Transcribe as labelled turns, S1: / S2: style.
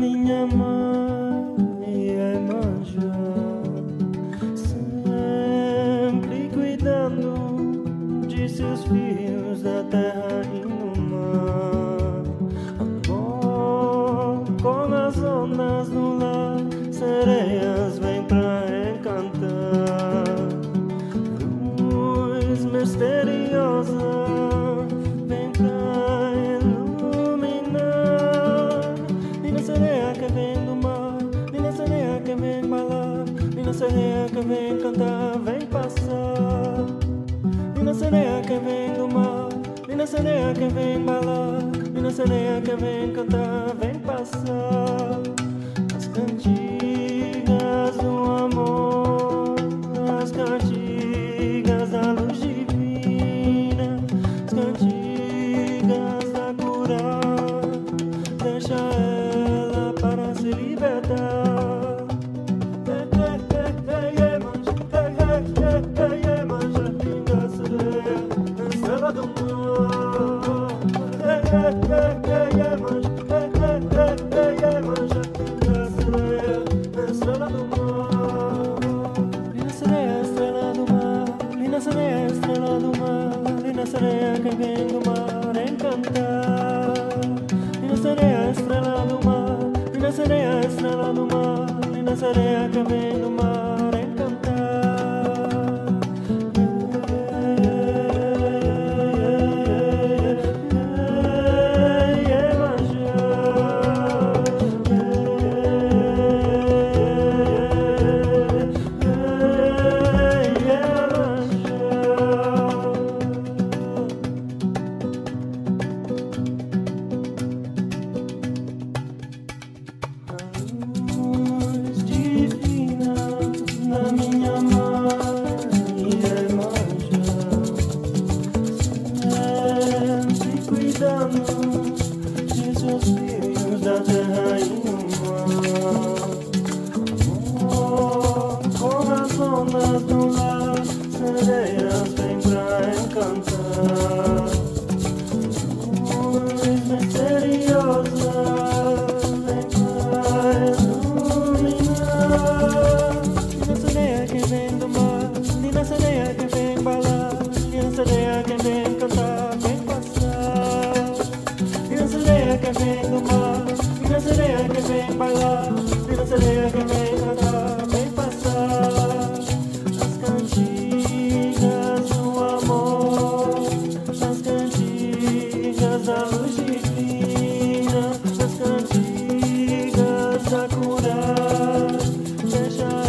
S1: minha mãe é manja, sempre cuidando de seus filhos da terra. Nina sereia que vem do mar, Nina sereia que vem balar, Nina sereia que vem cantar, vem passar as cantigas do amor. sereia, estrela do mar, e sereia que vem do mar. sacurar, deixa